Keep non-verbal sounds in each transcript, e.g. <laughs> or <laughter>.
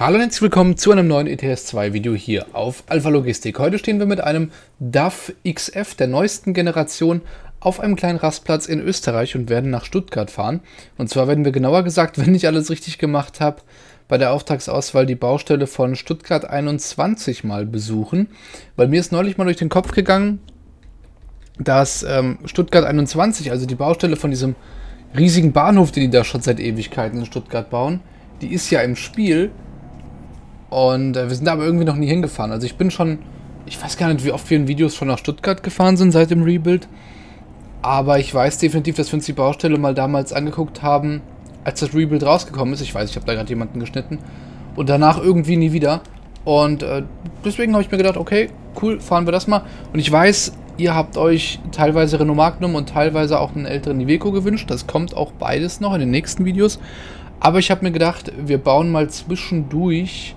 Hallo und herzlich willkommen zu einem neuen ETS2 Video hier auf Alpha Logistik. Heute stehen wir mit einem DAF XF der neuesten Generation auf einem kleinen Rastplatz in Österreich und werden nach Stuttgart fahren. Und zwar werden wir genauer gesagt, <laughs> wenn ich alles richtig gemacht habe, bei der Auftragsauswahl die Baustelle von Stuttgart 21 mal besuchen. Weil mir ist neulich mal durch den Kopf gegangen, dass ähm, Stuttgart 21, also die Baustelle von diesem riesigen Bahnhof, den die da schon seit Ewigkeiten in Stuttgart bauen, die ist ja im Spiel und äh, wir sind da aber irgendwie noch nie hingefahren. Also ich bin schon, ich weiß gar nicht, wie oft wir in Videos schon nach Stuttgart gefahren sind seit dem Rebuild. Aber ich weiß definitiv, dass wir uns die Baustelle mal damals angeguckt haben, als das Rebuild rausgekommen ist. Ich weiß, ich habe da gerade jemanden geschnitten. Und danach irgendwie nie wieder. Und äh, deswegen habe ich mir gedacht, okay, cool, fahren wir das mal. Und ich weiß, ihr habt euch teilweise Renault Magnum und teilweise auch einen älteren Iveco gewünscht. Das kommt auch beides noch in den nächsten Videos. Aber ich habe mir gedacht, wir bauen mal zwischendurch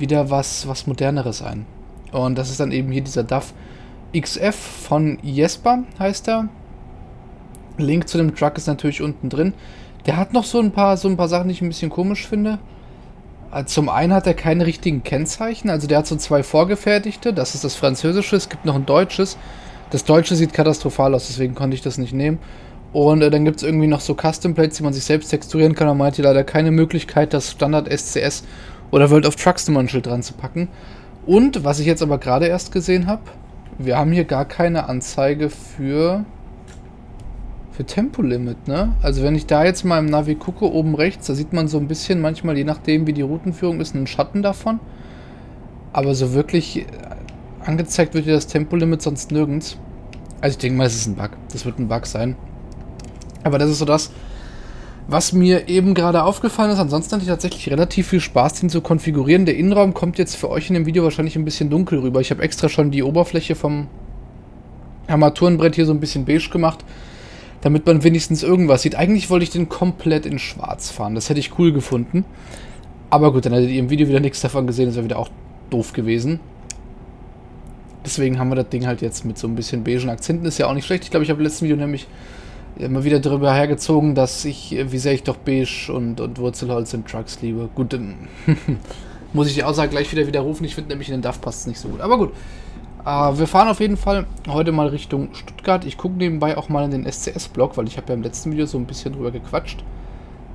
wieder was, was moderneres ein. Und das ist dann eben hier dieser DAF XF von Jesper, heißt er. Link zu dem Truck ist natürlich unten drin. Der hat noch so ein paar, so ein paar Sachen, die ich ein bisschen komisch finde. Äh, zum einen hat er keine richtigen Kennzeichen, also der hat so zwei vorgefertigte, das ist das französische, es gibt noch ein deutsches. Das deutsche sieht katastrophal aus, deswegen konnte ich das nicht nehmen. Und äh, dann gibt es irgendwie noch so Custom Plates, die man sich selbst texturieren kann. Da meint ihr leider keine Möglichkeit, das Standard SCS oder World of Trucks Nummernschild dran zu packen. Und, was ich jetzt aber gerade erst gesehen habe, wir haben hier gar keine Anzeige für, für Tempolimit, ne? Also wenn ich da jetzt mal im Navi gucke, oben rechts, da sieht man so ein bisschen manchmal, je nachdem wie die Routenführung ist, einen Schatten davon. Aber so wirklich äh, angezeigt wird hier das Tempolimit sonst nirgends. Also ich denke mal, es ist ein Bug. Das wird ein Bug sein. Aber das ist so das, was mir eben gerade aufgefallen ist, ansonsten hatte ich tatsächlich relativ viel Spaß, den zu konfigurieren. Der Innenraum kommt jetzt für euch in dem Video wahrscheinlich ein bisschen dunkel rüber. Ich habe extra schon die Oberfläche vom Armaturenbrett hier so ein bisschen beige gemacht, damit man wenigstens irgendwas sieht. Eigentlich wollte ich den komplett in schwarz fahren. Das hätte ich cool gefunden. Aber gut, dann hättet ihr im Video wieder nichts davon gesehen. Das wäre wieder auch doof gewesen. Deswegen haben wir das Ding halt jetzt mit so ein bisschen beigen Akzenten. Ist ja auch nicht schlecht. Ich glaube, ich habe im letzten Video nämlich immer wieder darüber hergezogen, dass ich, äh, wie sehr ich doch Beige und, und Wurzelholz in Trucks liebe. Gut, ähm, <laughs> muss ich die Aussage gleich wieder widerrufen. Ich finde nämlich in den DAF passt es nicht so gut. Aber gut. Äh, wir fahren auf jeden Fall heute mal Richtung Stuttgart. Ich gucke nebenbei auch mal in den SCS-Blog, weil ich habe ja im letzten Video so ein bisschen drüber gequatscht,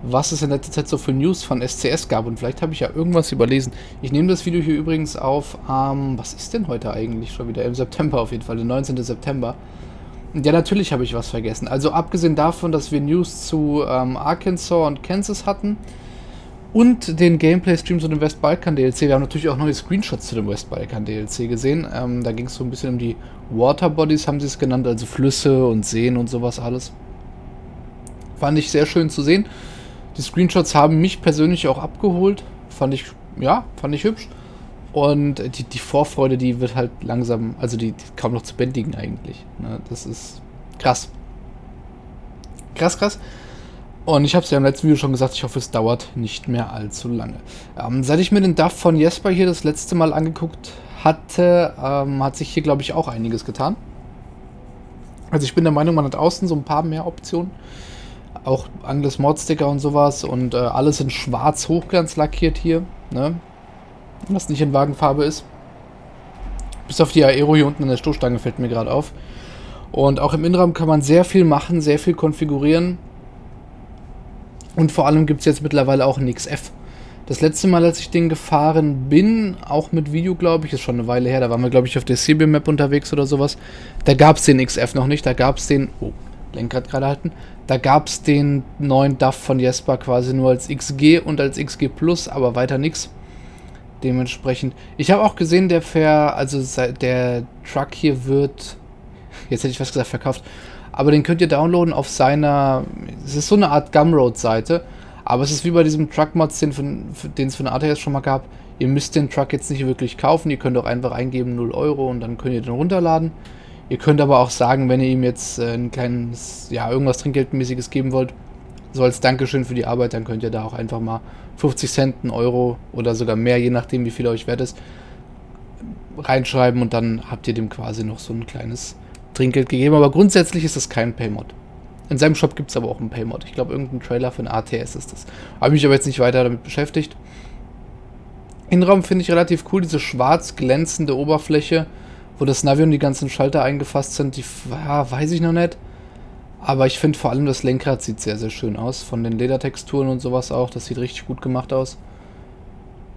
was es in letzter Zeit so für News von SCS gab. Und vielleicht habe ich ja irgendwas überlesen. Ich nehme das Video hier übrigens auf, ähm, was ist denn heute eigentlich schon wieder? Im September auf jeden Fall, der 19. September. Ja, natürlich habe ich was vergessen. Also abgesehen davon, dass wir News zu ähm, Arkansas und Kansas hatten und den Gameplay-Stream zu dem Westbalkan-DLC. Wir haben natürlich auch neue Screenshots zu dem Westbalkan-DLC gesehen. Ähm, da ging es so ein bisschen um die Waterbodies, haben sie es genannt, also Flüsse und Seen und sowas alles. Fand ich sehr schön zu sehen. Die Screenshots haben mich persönlich auch abgeholt. Fand ich, ja, fand ich hübsch. Und die, die Vorfreude, die wird halt langsam, also die, die kaum noch zu bändigen eigentlich. Ne? Das ist krass. Krass, krass. Und ich habe es ja im letzten Video schon gesagt, ich hoffe, es dauert nicht mehr allzu lange. Ähm, seit ich mir den DAF von Jesper hier das letzte Mal angeguckt hatte, ähm, hat sich hier, glaube ich, auch einiges getan. Also ich bin der Meinung, man hat außen so ein paar mehr Optionen. Auch Angles Modsticker und sowas und äh, alles in schwarz hochglanz lackiert hier. Ne? Was nicht in Wagenfarbe ist. Bis auf die Aero hier unten in der Stoßstange fällt mir gerade auf. Und auch im Innenraum kann man sehr viel machen, sehr viel konfigurieren. Und vor allem gibt es jetzt mittlerweile auch einen XF. Das letzte Mal, als ich den gefahren bin, auch mit Video, glaube ich, ist schon eine Weile her, da waren wir, glaube ich, auf der CB-Map unterwegs oder sowas. Da gab es den XF noch nicht, da gab es den, oh, Lenkrad gerade halten, da gab es den neuen DAF von Jesper quasi nur als XG und als XG Plus, aber weiter nichts. Dementsprechend. Ich habe auch gesehen, der Fair, also der Truck hier wird, jetzt hätte ich was gesagt, verkauft. Aber den könnt ihr downloaden auf seiner, es ist so eine Art Gumroad-Seite. Aber es ist wie bei diesem Truck-Mods, den, es eine ATS schon mal gab. Ihr müsst den Truck jetzt nicht wirklich kaufen. Ihr könnt auch einfach eingeben 0 Euro und dann könnt ihr den runterladen. Ihr könnt aber auch sagen, wenn ihr ihm jetzt äh, ein kleines, ja, irgendwas Trinkgeldmäßiges geben wollt, so als Dankeschön für die Arbeit, dann könnt ihr da auch einfach mal 50 Cent, einen Euro oder sogar mehr, je nachdem wie viel euch wert ist, reinschreiben und dann habt ihr dem quasi noch so ein kleines Trinkgeld gegeben. Aber grundsätzlich ist das kein Paymod. In seinem Shop gibt es aber auch einen Paymod. Ich glaube, irgendein Trailer ein ATS ist das. Habe mich aber jetzt nicht weiter damit beschäftigt. Innenraum finde ich relativ cool, diese schwarz glänzende Oberfläche, wo das Navi und die ganzen Schalter eingefasst sind, die ja, weiß ich noch nicht. Aber ich finde vor allem das Lenkrad sieht sehr, sehr schön aus. Von den Ledertexturen und sowas auch. Das sieht richtig gut gemacht aus.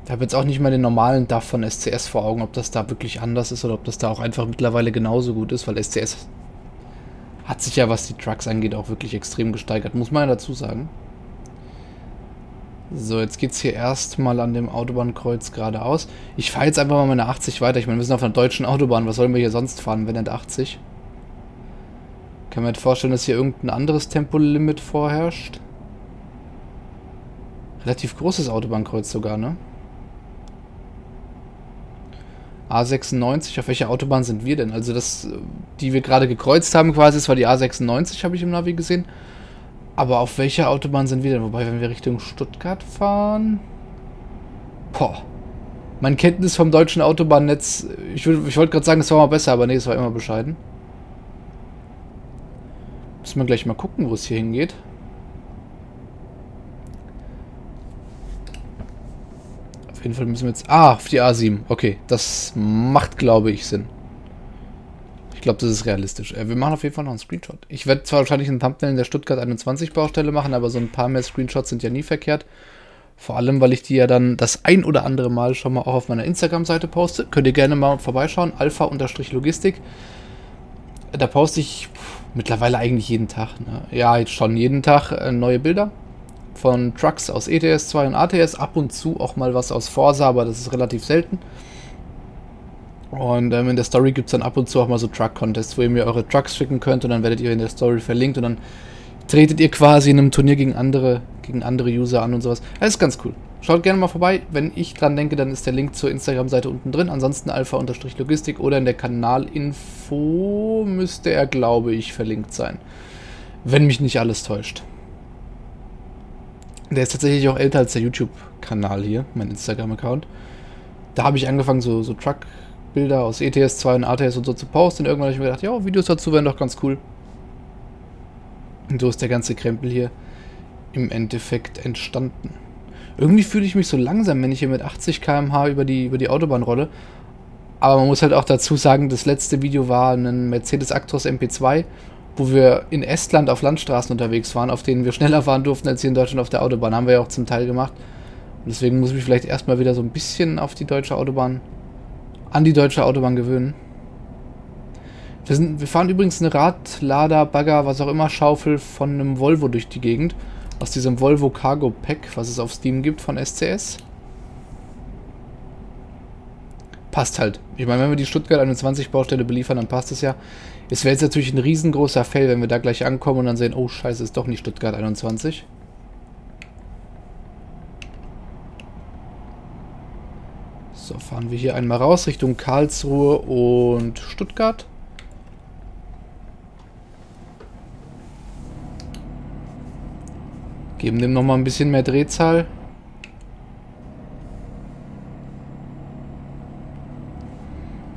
Ich habe jetzt auch nicht mal den normalen DAF von SCS vor Augen, ob das da wirklich anders ist oder ob das da auch einfach mittlerweile genauso gut ist, weil SCS hat sich ja, was die Trucks angeht, auch wirklich extrem gesteigert, muss man ja dazu sagen. So, jetzt geht es hier erstmal an dem Autobahnkreuz geradeaus. Ich fahre jetzt einfach mal meine 80 weiter. Ich meine, wir sind auf einer deutschen Autobahn. Was sollen wir hier sonst fahren, wenn nicht 80? Kann mir jetzt vorstellen, dass hier irgendein anderes Tempolimit vorherrscht. Relativ großes Autobahnkreuz sogar, ne? A96, auf welcher Autobahn sind wir denn? Also das, die wir gerade gekreuzt haben quasi, das war die A96, habe ich im Navi gesehen. Aber auf welcher Autobahn sind wir denn? Wobei, wenn wir Richtung Stuttgart fahren... Boah. Mein Kenntnis vom deutschen Autobahnnetz... Ich, ich wollte gerade sagen, es war mal besser, aber nee, es war immer bescheiden. Müssen wir gleich mal gucken, wo es hier hingeht. Auf jeden Fall müssen wir jetzt... Ah, auf die A7. Okay, das macht, glaube ich, Sinn. Ich glaube, das ist realistisch. Äh, wir machen auf jeden Fall noch einen Screenshot. Ich werde zwar wahrscheinlich einen Thumbnail in der Stuttgart 21 Baustelle machen, aber so ein paar mehr Screenshots sind ja nie verkehrt. Vor allem, weil ich die ja dann das ein oder andere Mal schon mal auch auf meiner Instagram-Seite poste. Könnt ihr gerne mal vorbeischauen. Alpha-Logistik. Da poste ich mittlerweile eigentlich jeden Tag. Ne? Ja, jetzt schon jeden Tag äh, neue Bilder von Trucks aus ETS 2 und ATS, ab und zu auch mal was aus Forsa, aber das ist relativ selten. Und ähm, in der Story gibt es dann ab und zu auch mal so Truck-Contests, wo ihr mir eure Trucks schicken könnt und dann werdet ihr in der Story verlinkt und dann tretet ihr quasi in einem Turnier gegen andere, gegen andere User an und sowas. Das ist ganz cool. Schaut gerne mal vorbei. Wenn ich dran denke, dann ist der Link zur Instagram-Seite unten drin. Ansonsten alpha-logistik oder in der Kanalinfo müsste er, glaube ich, verlinkt sein. Wenn mich nicht alles täuscht. Der ist tatsächlich auch älter als der YouTube-Kanal hier, mein Instagram-Account. Da habe ich angefangen, so, so Truck-Bilder aus ETS 2 und ATS und so zu posten. Irgendwann habe ich mir gedacht, ja, Videos dazu wären doch ganz cool. Und so ist der ganze Krempel hier im Endeffekt entstanden. Irgendwie fühle ich mich so langsam, wenn ich hier mit 80 km/h über die, über die Autobahn rolle. Aber man muss halt auch dazu sagen, das letzte Video war ein Mercedes Actros MP2 wo wir in Estland auf Landstraßen unterwegs waren, auf denen wir schneller fahren durften als hier in Deutschland auf der Autobahn. Haben wir ja auch zum Teil gemacht. Und deswegen muss ich mich vielleicht erstmal wieder so ein bisschen auf die deutsche Autobahn, an die deutsche Autobahn gewöhnen. Wir, sind, wir fahren übrigens eine Radlader, Bagger, was auch immer, Schaufel von einem Volvo durch die Gegend. Aus diesem Volvo Cargo Pack, was es auf Steam gibt von SCS. Passt halt. Ich meine, wenn wir die Stuttgart 21 Baustelle beliefern, dann passt es ja. Es wäre jetzt natürlich ein riesengroßer Fell, wenn wir da gleich ankommen und dann sehen, oh scheiße, ist doch nicht Stuttgart 21. So, fahren wir hier einmal raus Richtung Karlsruhe und Stuttgart. Geben dem nochmal ein bisschen mehr Drehzahl.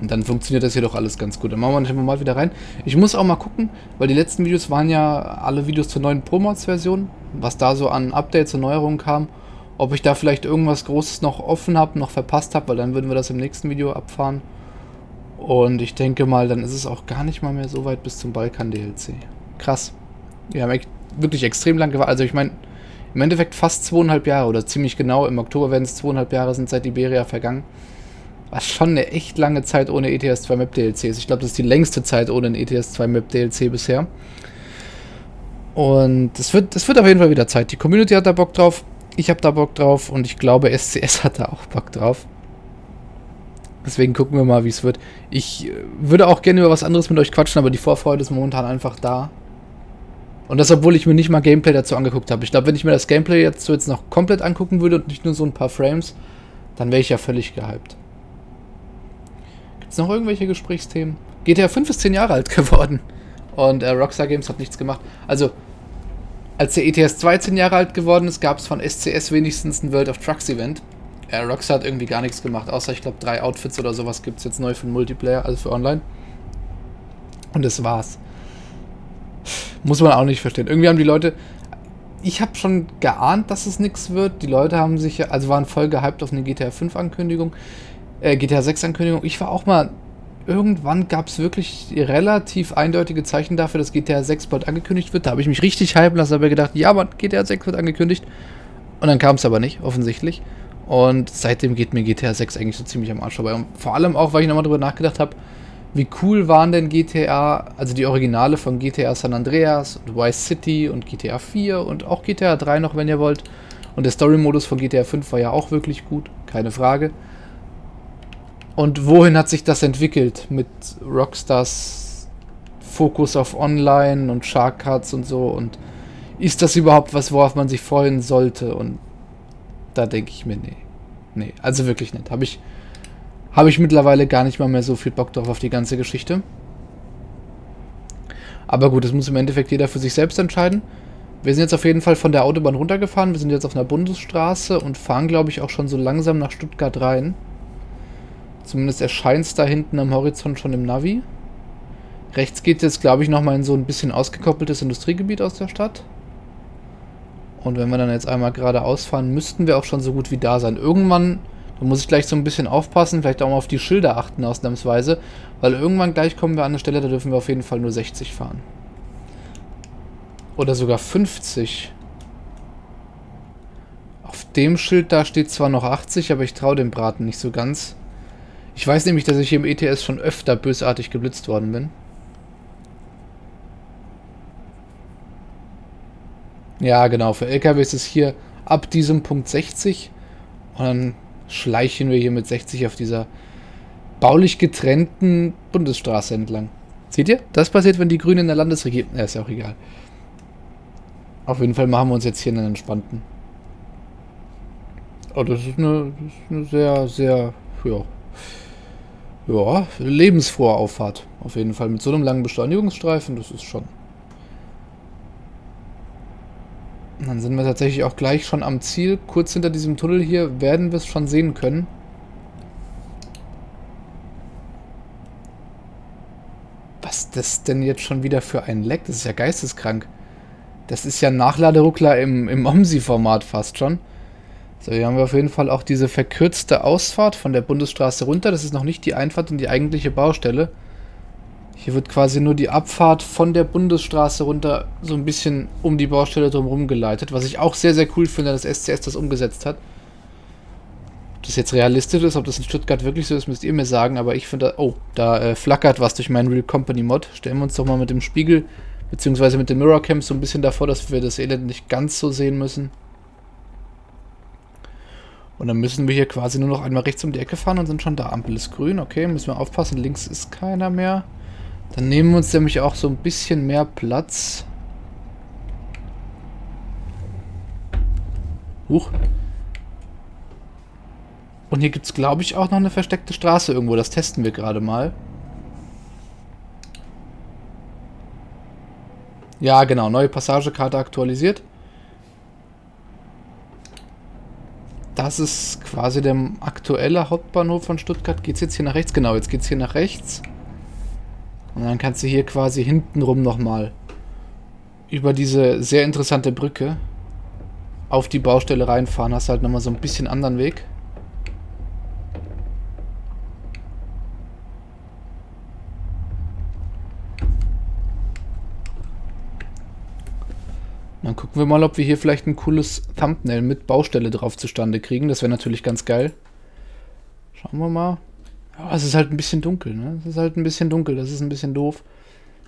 Und dann funktioniert das hier doch alles ganz gut. Dann machen wir mal wieder rein. Ich muss auch mal gucken, weil die letzten Videos waren ja alle Videos zur neuen Pro-Mods-Version, was da so an Updates und Neuerungen kam. Ob ich da vielleicht irgendwas Großes noch offen habe, noch verpasst habe, weil dann würden wir das im nächsten Video abfahren. Und ich denke mal, dann ist es auch gar nicht mal mehr so weit bis zum Balkan-DLC. Krass. Wir haben wirklich extrem lang gewartet. Also ich meine, im Endeffekt fast zweieinhalb Jahre oder ziemlich genau. Im Oktober werden es zweieinhalb Jahre sind seit Iberia vergangen. War schon eine echt lange Zeit ohne ETS 2 Map DLCs. Ich glaube, das ist die längste Zeit ohne ein ETS 2 Map DLC bisher. Und es wird, es wird auf jeden Fall wieder Zeit. Die Community hat da Bock drauf. Ich habe da Bock drauf. Und ich glaube, SCS hat da auch Bock drauf. Deswegen gucken wir mal, wie es wird. Ich äh, würde auch gerne über was anderes mit euch quatschen, aber die Vorfreude ist momentan einfach da. Und das, obwohl ich mir nicht mal Gameplay dazu angeguckt habe. Ich glaube, wenn ich mir das Gameplay jetzt so jetzt noch komplett angucken würde und nicht nur so ein paar Frames, dann wäre ich ja völlig gehypt. Gibt es noch irgendwelche Gesprächsthemen? GTA 5 ist 10 Jahre alt <laughs> geworden. Und äh, Rockstar Games hat nichts gemacht. Also, als der ETS 2 10 Jahre alt geworden ist, gab es von SCS wenigstens ein World of Trucks Event. Äh, Rockstar hat irgendwie gar nichts gemacht, außer ich glaube drei Outfits oder sowas gibt es jetzt neu für den Multiplayer, also für online. Und das war's. Muss man auch nicht verstehen. Irgendwie haben die Leute. ich habe schon geahnt, dass es nichts wird. Die Leute haben sich, also waren voll gehypt auf eine GTA 5 Ankündigung, äh, GTA 6 Ankündigung. Ich war auch mal, irgendwann gab es wirklich relativ eindeutige Zeichen dafür, dass GTA 6 bald angekündigt wird. Da habe ich mich richtig hypen lassen, habe gedacht, ja, man, GTA 6 wird angekündigt. Und dann kam es aber nicht, offensichtlich. Und seitdem geht mir GTA 6 eigentlich so ziemlich am Arsch vorbei. Und vor allem auch, weil ich nochmal drüber nachgedacht habe, wie cool waren denn GTA, also die Originale von GTA San Andreas und Vice City und GTA 4 und auch GTA 3 noch, wenn ihr wollt. Und der Story-Modus von GTA 5 war ja auch wirklich gut, keine Frage. Und wohin hat sich das entwickelt mit Rockstars Fokus auf Online und Shark Cards und so? Und ist das überhaupt was, worauf man sich freuen sollte? Und da denke ich mir, nee. Nee, also wirklich nicht. Habe ich habe ich mittlerweile gar nicht mal mehr so viel Bock drauf auf die ganze Geschichte. Aber gut, das muss im Endeffekt jeder für sich selbst entscheiden. Wir sind jetzt auf jeden Fall von der Autobahn runtergefahren. Wir sind jetzt auf einer Bundesstraße und fahren, glaube ich, auch schon so langsam nach Stuttgart rein. Zumindest erscheint es da hinten am Horizont schon im Navi. Rechts geht es jetzt, glaube ich, nochmal in so ein bisschen ausgekoppeltes Industriegebiet aus der Stadt. Und wenn wir dann jetzt einmal geradeaus fahren, müssten wir auch schon so gut wie da sein. Irgendwann da muss ich gleich so ein bisschen aufpassen, vielleicht auch mal auf die Schilder achten ausnahmsweise, weil irgendwann gleich kommen wir an eine Stelle, da dürfen wir auf jeden Fall nur 60 fahren. Oder sogar 50. Auf dem Schild da steht zwar noch 80, aber ich traue dem Braten nicht so ganz. Ich weiß nämlich, dass ich hier im ETS schon öfter bösartig geblitzt worden bin. Ja, genau. Für LKW ist es hier ab diesem Punkt 60. Und dann schleichen wir hier mit 60 auf dieser baulich getrennten Bundesstraße entlang. Seht ihr? Das passiert, wenn die Grünen in der Landesregierung... Ja, ist ja auch egal. Auf jeden Fall machen wir uns jetzt hier einen entspannten. Oh, das ist eine, das ist eine sehr, sehr, ja, ja, lebensfrohe Auffahrt. Auf jeden Fall mit so einem langen Beschleunigungsstreifen, das ist schon Dann sind wir tatsächlich auch gleich schon am Ziel. Kurz hinter diesem Tunnel hier werden wir es schon sehen können. Was ist das denn jetzt schon wieder für ein Leck? Das ist ja geisteskrank. Das ist ja Nachladeruckler im, im OMSI-Format fast schon. So, hier haben wir auf jeden Fall auch diese verkürzte Ausfahrt von der Bundesstraße runter. Das ist noch nicht die Einfahrt in die eigentliche Baustelle. Hier wird quasi nur die Abfahrt von der Bundesstraße runter so ein bisschen um die Baustelle drumherum geleitet, was ich auch sehr, sehr cool finde, dass SCS das umgesetzt hat. Ob das jetzt realistisch ist, ob das in Stuttgart wirklich so ist, müsst ihr mir sagen, aber ich finde, oh, da äh, flackert was durch meinen Real Company Mod. Stellen wir uns doch mal mit dem Spiegel, beziehungsweise mit dem Mirror Cam so ein bisschen davor, dass wir das Elend nicht ganz so sehen müssen. Und dann müssen wir hier quasi nur noch einmal rechts um die Ecke fahren und sind schon da. Ampel ist grün, okay, müssen wir aufpassen, links ist keiner mehr. Dann nehmen wir uns nämlich auch so ein bisschen mehr Platz. Huch. Und hier gibt es, glaube ich, auch noch eine versteckte Straße irgendwo. Das testen wir gerade mal. Ja, genau. Neue Passagekarte aktualisiert. Das ist quasi der aktuelle Hauptbahnhof von Stuttgart. Geht es jetzt hier nach rechts? Genau, jetzt geht es hier nach rechts. Und dann kannst du hier quasi hintenrum nochmal über diese sehr interessante Brücke auf die Baustelle reinfahren. Hast halt nochmal so ein bisschen anderen Weg. Dann gucken wir mal, ob wir hier vielleicht ein cooles Thumbnail mit Baustelle drauf zustande kriegen. Das wäre natürlich ganz geil. Schauen wir mal. Ja, es ist halt ein bisschen dunkel, ne? Es ist halt ein bisschen dunkel, das ist ein bisschen doof.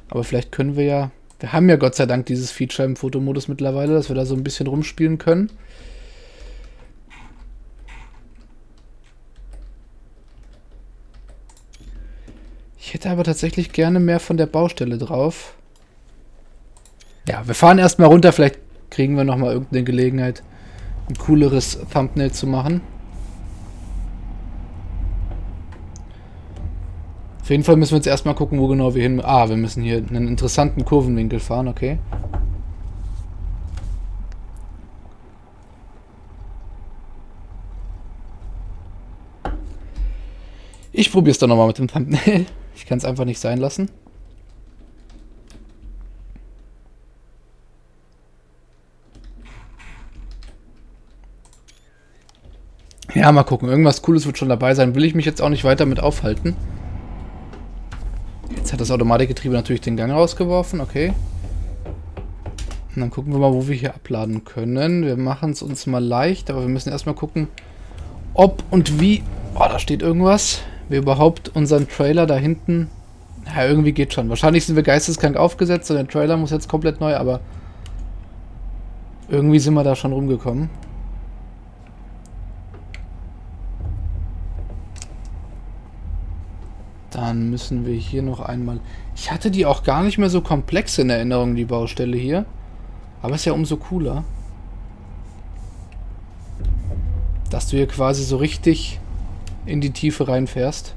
Aber vielleicht können wir ja... Wir haben ja Gott sei Dank dieses Feature im Fotomodus mittlerweile, dass wir da so ein bisschen rumspielen können. Ich hätte aber tatsächlich gerne mehr von der Baustelle drauf. Ja, wir fahren erstmal runter, vielleicht kriegen wir nochmal irgendeine Gelegenheit, ein cooleres Thumbnail zu machen. jeden Fall müssen wir jetzt erstmal gucken, wo genau wir hin... Ah, wir müssen hier einen interessanten Kurvenwinkel fahren, okay. Ich probiere es dann nochmal mit dem Thumbnail. <laughs> Ich kann es einfach nicht sein lassen. Ja, mal gucken. Irgendwas Cooles wird schon dabei sein. Will ich mich jetzt auch nicht weiter mit aufhalten. Hat das Automatikgetriebe natürlich den Gang rausgeworfen. Okay. Und dann gucken wir mal, wo wir hier abladen können. Wir machen es uns mal leicht, aber wir müssen erstmal gucken, ob und wie... Oh, da steht irgendwas. Wir überhaupt unseren Trailer da hinten... Ja, irgendwie geht schon. Wahrscheinlich sind wir geisteskrank aufgesetzt und der Trailer muss jetzt komplett neu, aber... Irgendwie sind wir da schon rumgekommen. Dann müssen wir hier noch einmal... Ich hatte die auch gar nicht mehr so komplex in Erinnerung, die Baustelle hier. Aber ist ja umso cooler. Dass du hier quasi so richtig in die Tiefe reinfährst.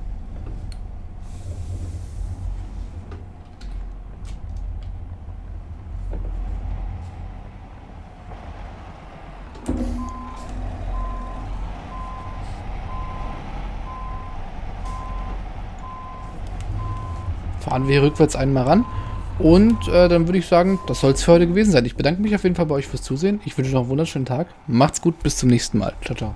Fahren wir hier rückwärts einmal ran. Und äh, dann würde ich sagen, das soll es für heute gewesen sein. Ich bedanke mich auf jeden Fall bei euch fürs Zusehen. Ich wünsche noch einen wunderschönen Tag. Macht's gut, bis zum nächsten Mal. Ciao, ciao.